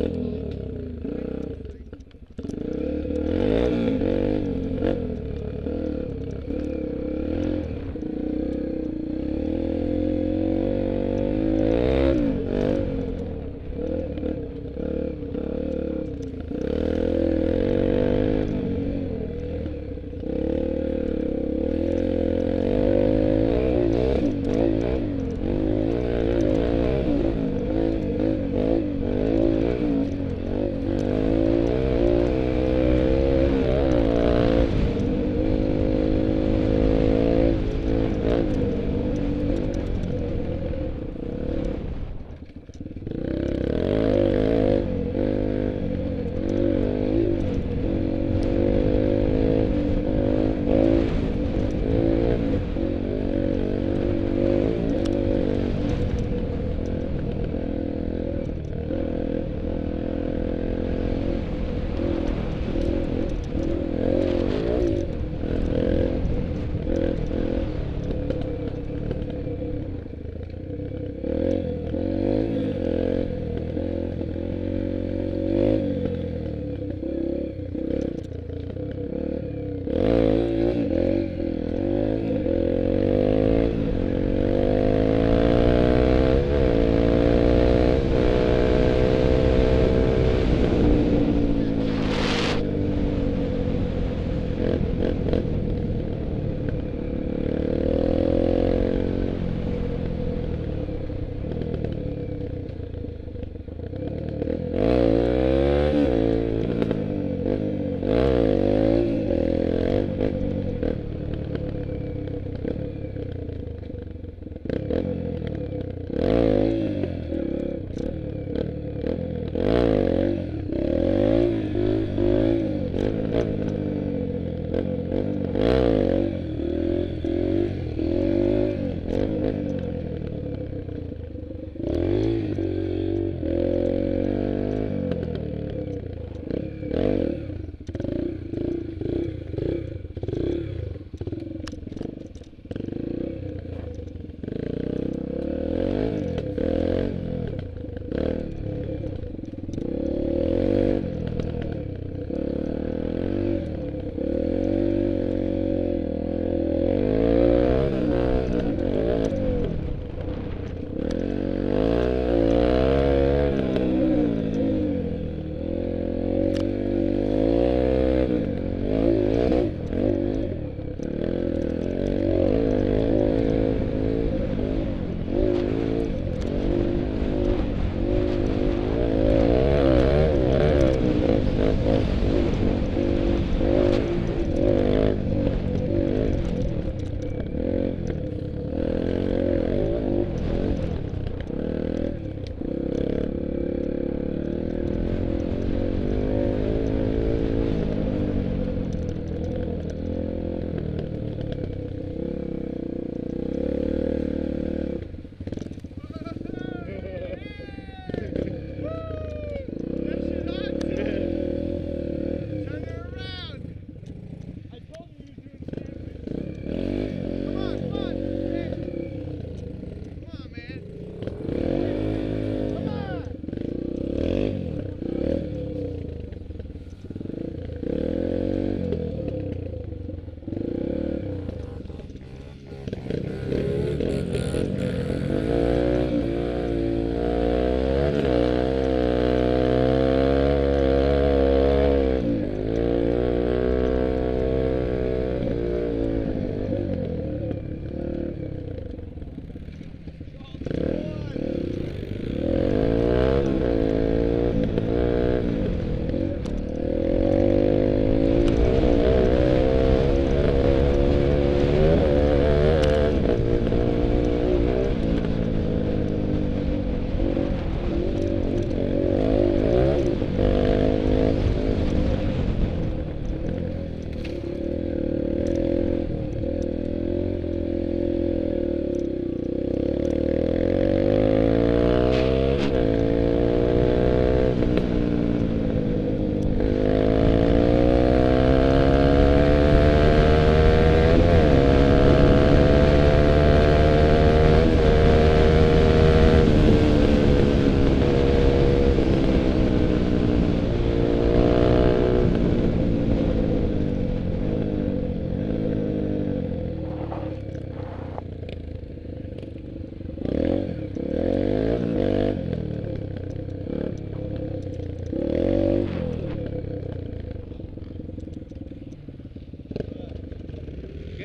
Uh,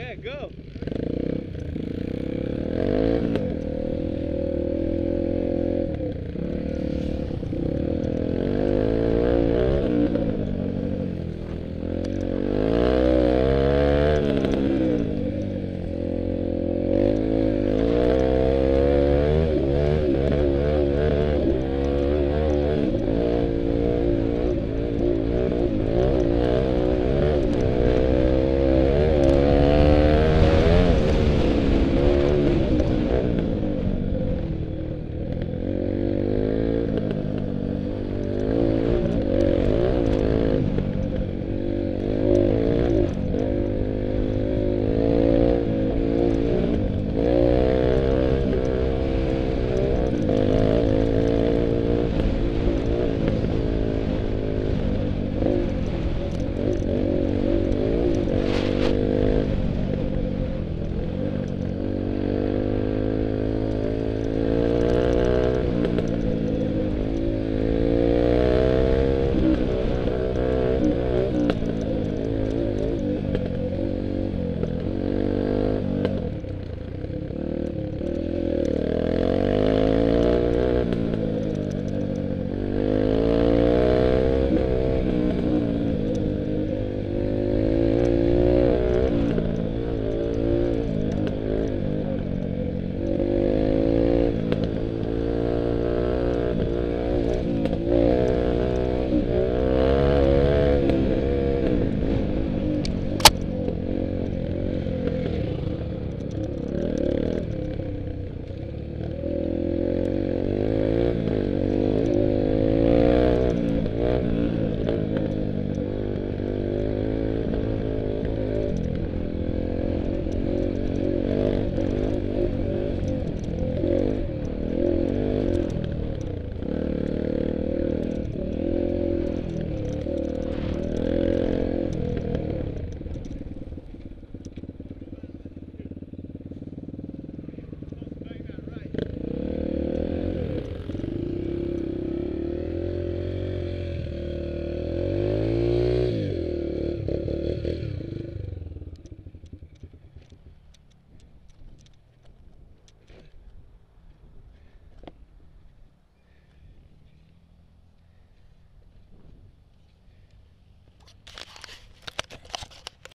Yeah, go.